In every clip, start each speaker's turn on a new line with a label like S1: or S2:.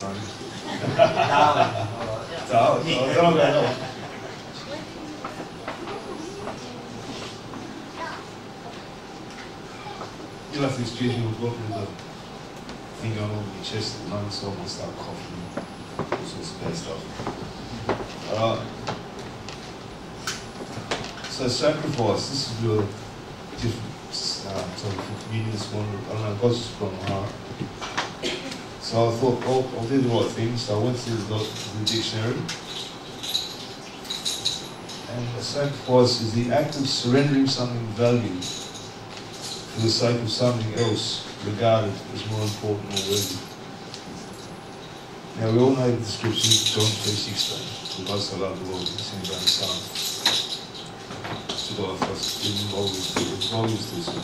S1: About that one. You this dude who was walking with the thing on with your chest the I'm gonna start coughing all sorts of bad stuff. Alright. So sacrifice, this is your different uh, topic for communion this morning. I don't my heart. So I thought, oh, I'll do the right thing. So I went through the, the dictionary. And a sacrifice is the act of surrendering something valued for the sake of something else regarded as more important or worthy. Now we all know the scripture, John 3.16, for God so loved the world, he sent his son to die for us, in do so.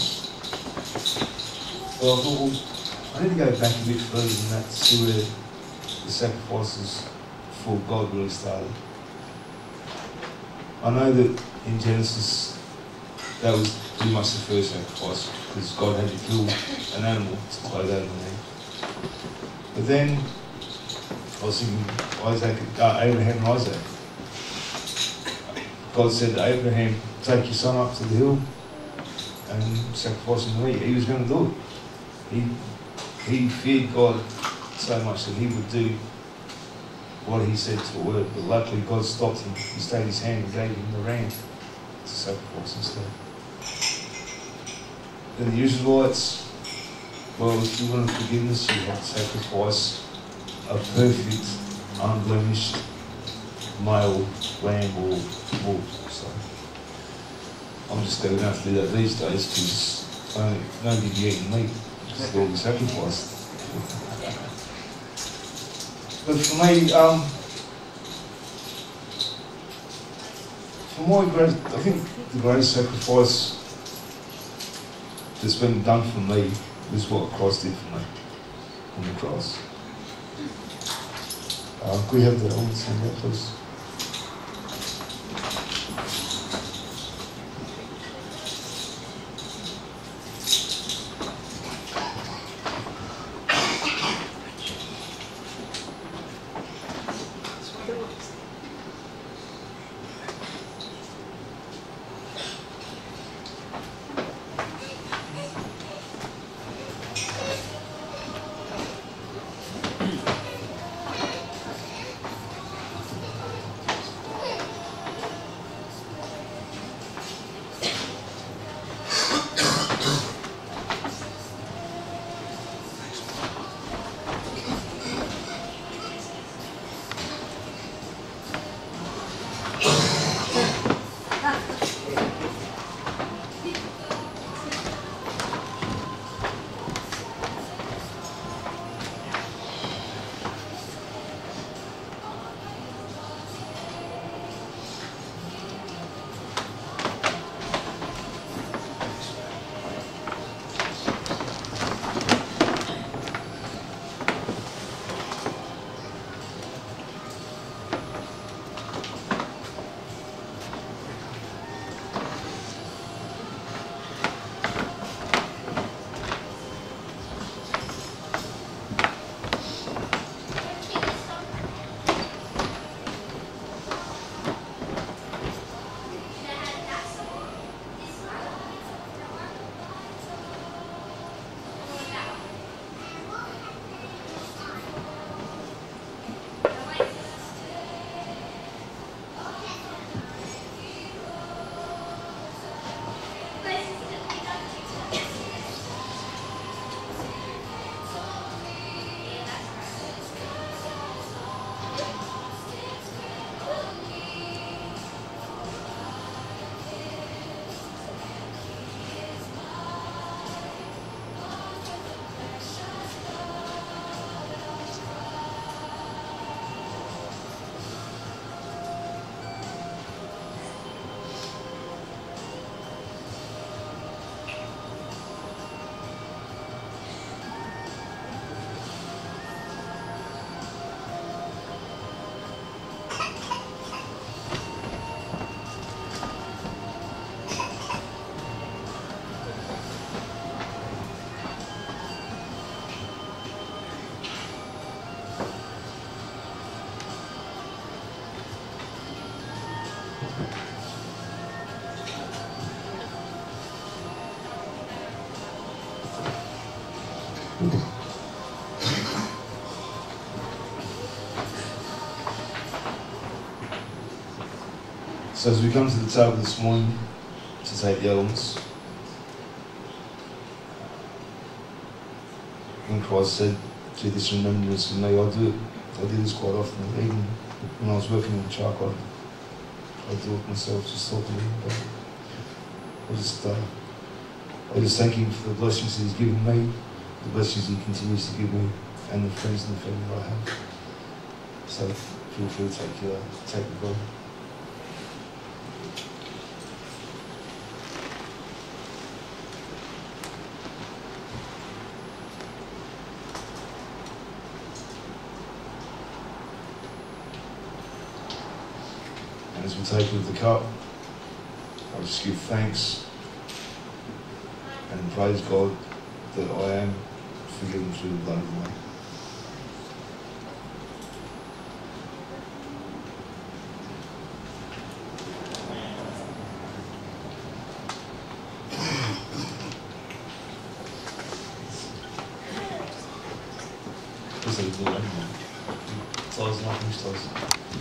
S1: But I thought, well, I need to go back a bit further than that to see where the sacrifices for God really started. I know that in Genesis, that was pretty much the first sacrifice because God had to kill an animal to clothe Adam and Eve. But then I was thinking Isaac, uh, Abraham and Isaac. God said to Abraham, take your son up to the hill and sacrifice him there. He was going to do it. He he feared God so much that he would do what he said to word. But luckily, God stopped him. He stayed his hand and gave him the ram to sacrifice instead. Then the Israelites, well, if you wanted forgiveness, you had to sacrifice a perfect, unblemished male lamb or wolf. So I'm just going to have to do that these days because uh, nobody be eating meat will be sacrificed. But for me, um, for my great, I think the greatest sacrifice that's been done for me is what Christ did for me on the cross. Uh, could we have the old sing that, please? So as we come to the table this morning to take the elements, and Christ said, do this remembrance of me. I do. I do this quite often. Even when I was working in the truck, I, do it myself, just talking to him. I just, uh, I just thank him for the blessings he's given me, the blessings he continues to give me, and the friends and the family I have. So feel free to take, uh, take the bread. As we take of the cup, I just give thanks and praise God that I am forgiven through the blood of the Lamb. Close, nothing's close.